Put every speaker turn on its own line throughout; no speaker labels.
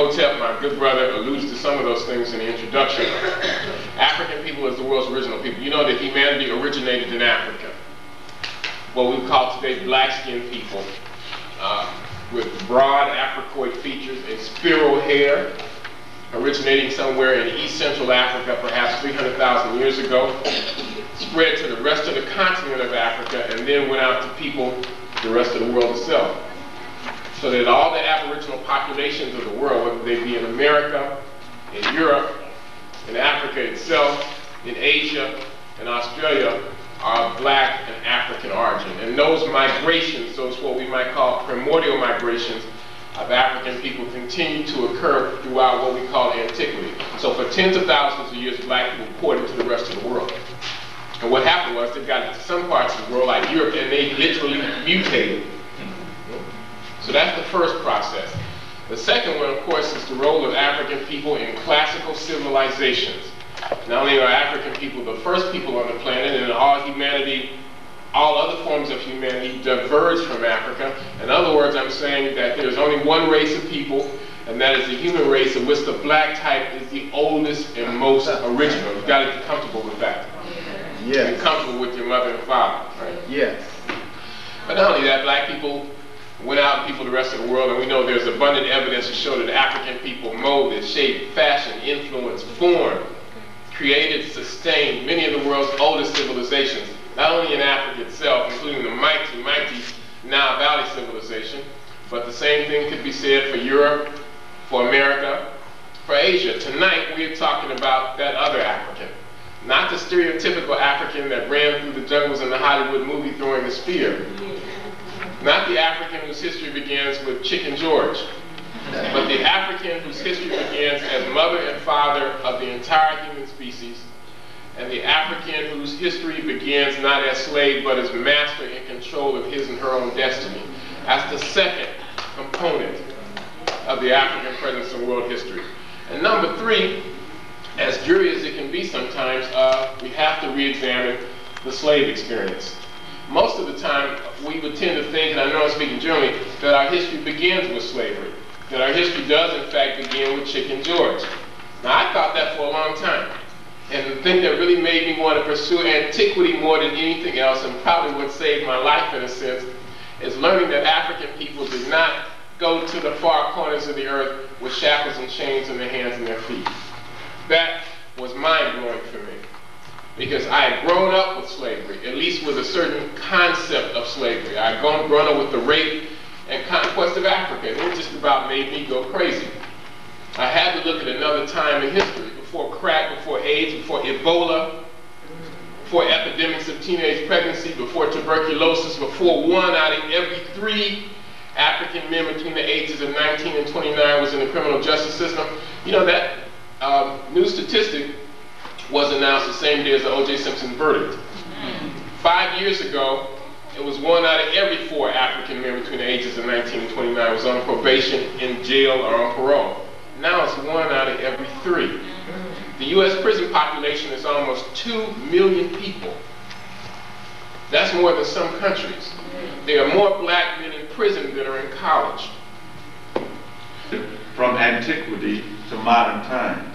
Hotep, my good brother, alludes to some of those things in the introduction. African people is the world's original people. You know that humanity originated in Africa. What we call today black-skinned people, uh, with broad Africoid features and spiral hair, originating somewhere in East Central Africa, perhaps 300,000 years ago, spread to the rest of the continent of Africa, and then went out to people the rest of the world itself. So that all the aboriginal populations of the world, whether they be in America, in Europe, in Africa itself, in Asia, in Australia, are black and African origin. And those migrations, those what we might call primordial migrations, of African people continue to occur throughout what we call antiquity. So for tens of thousands of years, black people poured into the rest of the world. And what happened was they got into some parts of the world, like Europe, and they literally mutated. So that's the first process. The second one, of course, is the role of African people in classical civilizations. Not only are African people the first people on the planet, and all humanity all other forms of humanity diverge from Africa. In other words, I'm saying that there's only one race of people, and that is the human race, of which the black type is the oldest and most original. You've got to be comfortable with that.
Yes.
Be comfortable with your mother and father, right?
Yes.
But not only that, black people went out and people the rest of the world, and we know there's abundant evidence to show that African people molded, shaped, fashioned, influenced, formed, created, sustained many of the world's oldest civilizations not only in Africa itself, including the mighty, mighty Nile Valley civilization, but the same thing could be said for Europe, for America, for Asia. Tonight, we are talking about that other African. Not the stereotypical African that ran through the jungles in the Hollywood movie throwing the spear. Not the African whose history begins with Chicken George, but the African whose history begins as mother and father of the entire human species and the African whose history begins not as slave but as master in control of his and her own destiny. That's the second component of the African presence in world history. And number three, as dreary as it can be sometimes, uh, we have to re-examine the slave experience. Most of the time, we would tend to think, and I know I'm speaking generally, that our history begins with slavery, that our history does in fact begin with Chicken George. Now, I thought that for a long time. And the thing that really made me want to pursue antiquity more than anything else, and probably what saved my life in a sense, is learning that African people did not go to the far corners of the earth with shackles and chains in their hands and their feet. That was mind-blowing for me. Because I had grown up with slavery, at least with a certain concept of slavery. I had grown up with the rape and conquest of Africa, and it just about made me go crazy. I had to look at another time in history before crack, before AIDS, before Ebola, before epidemics of teenage pregnancy, before tuberculosis, before one out of every three African men between the ages of 19 and 29 was in the criminal justice system. You know, that um, new statistic was announced the same day as the O.J. Simpson verdict. Five years ago, it was one out of every four African men between the ages of 19 and 29 was on probation, in jail, or on parole. Now it's one out of every three. The U.S. prison population is almost 2 million people. That's more than some countries. There are more black men in prison than are in college.
From antiquity to modern times.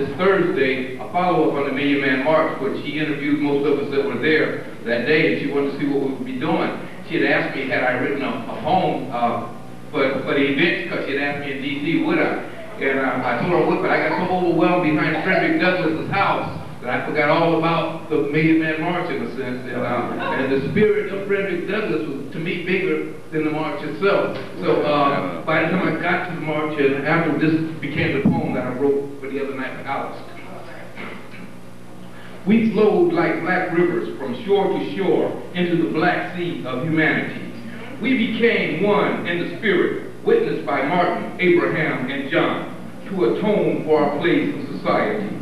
this Thursday, a follow-up on the Million Man March, which she interviewed most of us that were there that day, and she wanted to see what we would be doing. She had asked me, had I written a, a poem, uh, for, for the event, because she had asked me in DC would I? And uh, I told her I would, but I got so overwhelmed behind Frederick Douglass's house that I forgot all about the Million Man March in a sense. And, uh, and the spirit of Frederick Douglass was, to me, bigger than the march itself. So uh, by the time I got to the march, and after this became the poem that I wrote the other night for Alice. We flowed like black rivers from shore to shore into the black sea of humanity. We became one in the spirit, witnessed by Martin, Abraham, and John, to atone for our place in society.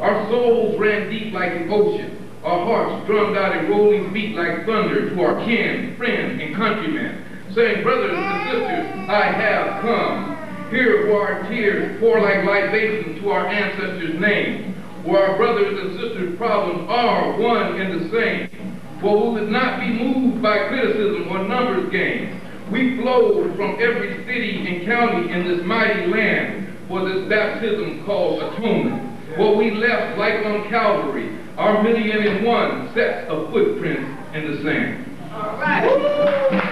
Our souls ran deep like an ocean. Our hearts drummed out a rolling beat like thunder to our kin, friends, and countrymen, saying, Brothers and sisters, I have come. Here for our tears pour like libations to our ancestors' name, where our brothers and sisters' problems are one and the same. For we would not be moved by criticism or numbers games. We flowed from every city and county in this mighty land for this baptism called atonement. What we left like on Calvary, our million and one sets of footprints in the sand.
All right.